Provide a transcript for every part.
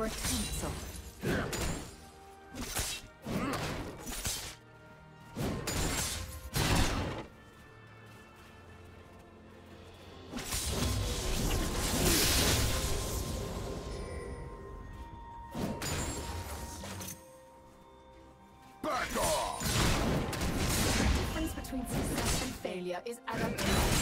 Your counsel. Back off! The difference between success and failure is adaptation.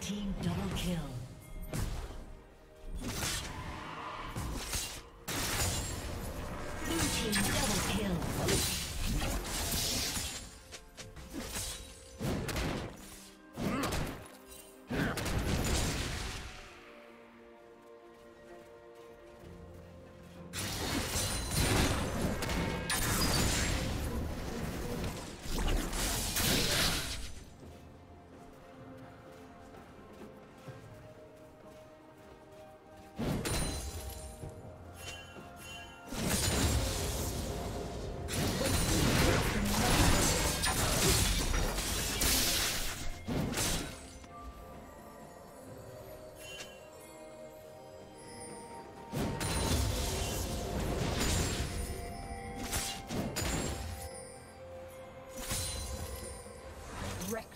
Team double kill.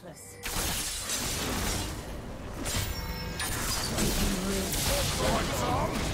Reckless. Sweeping rules.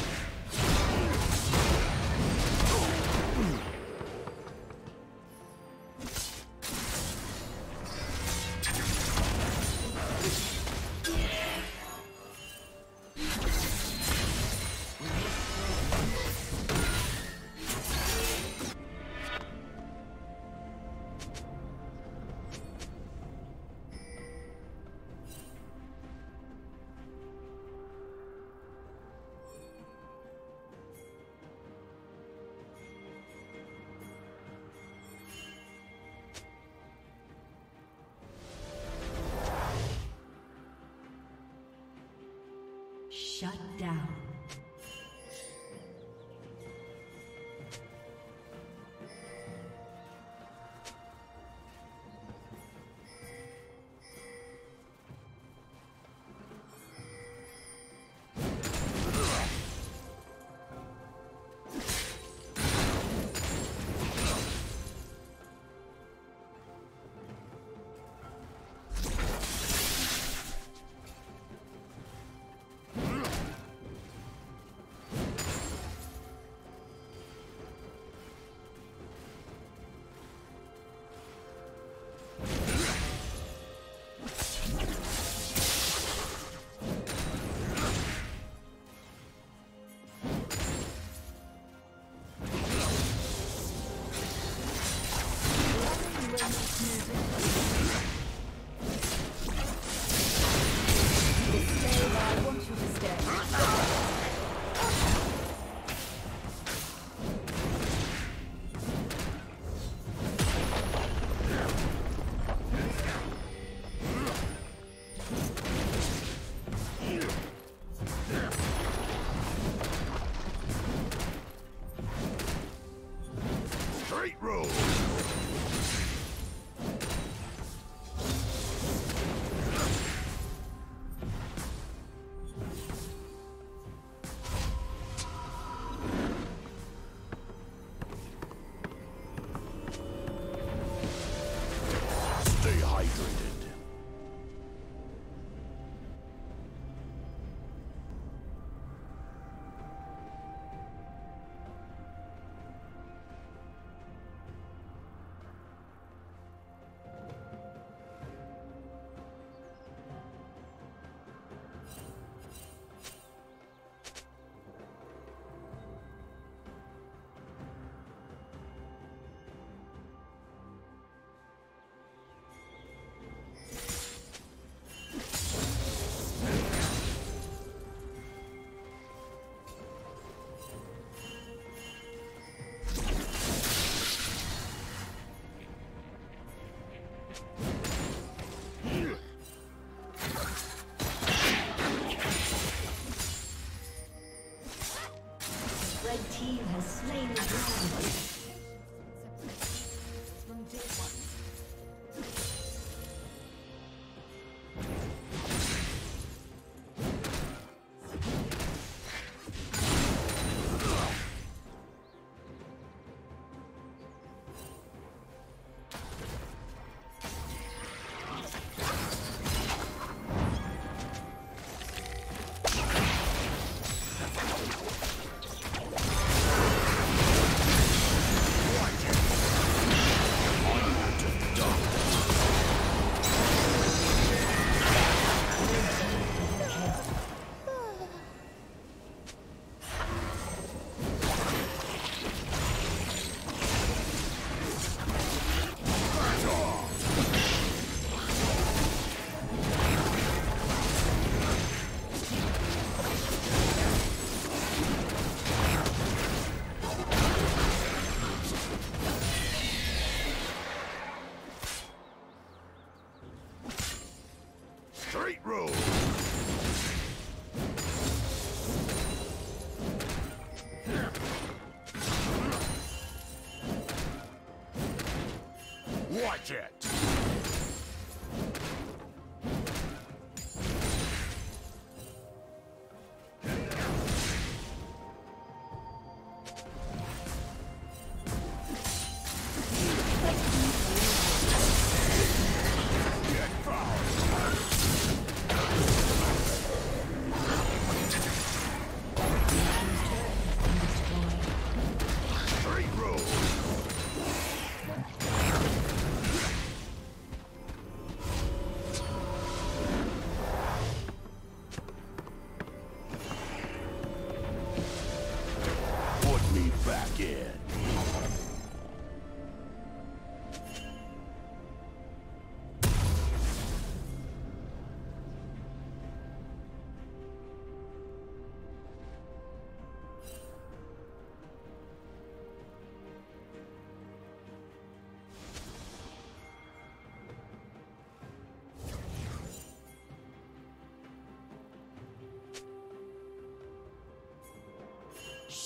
Watch it!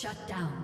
Shut down.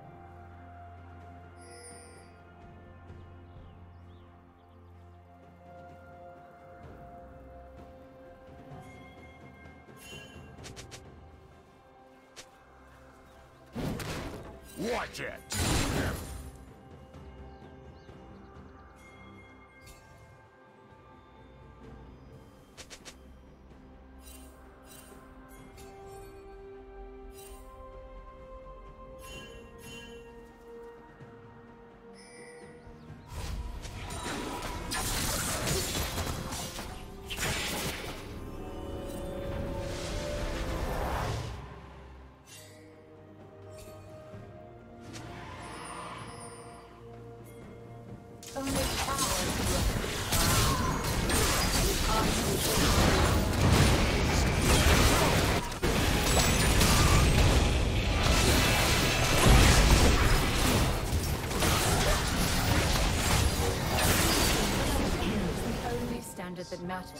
That matters.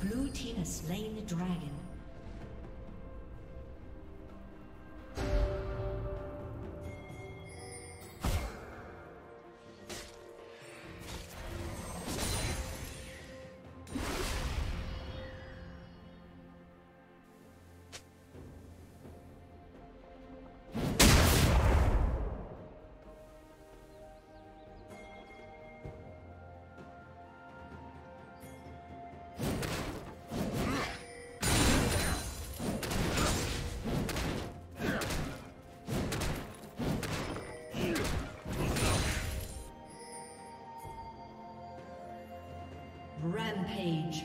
Blue team has slain the dragon. Rampage.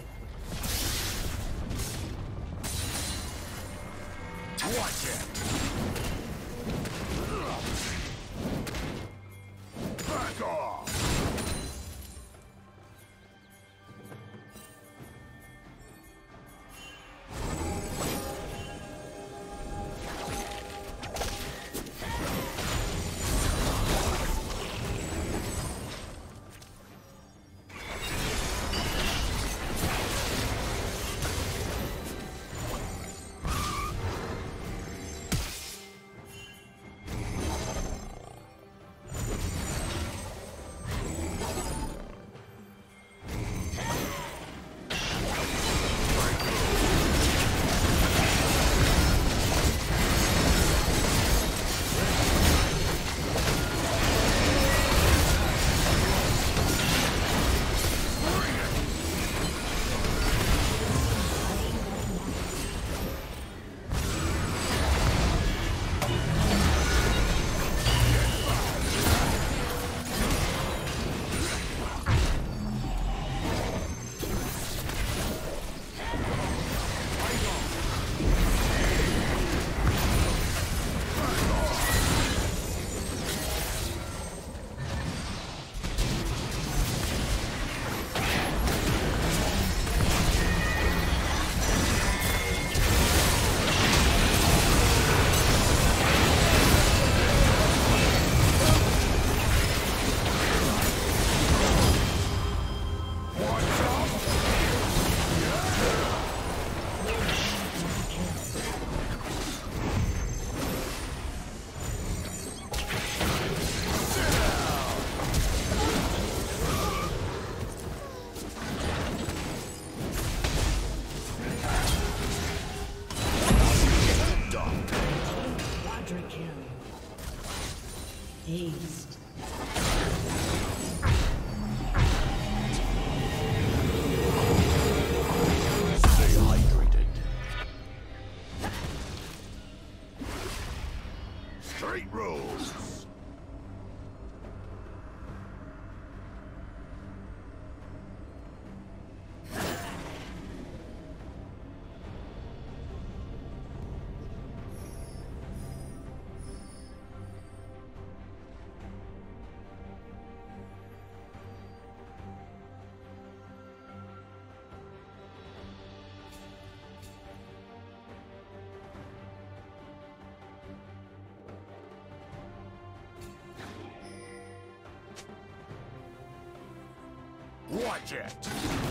Straight rules. It!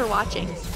For watching.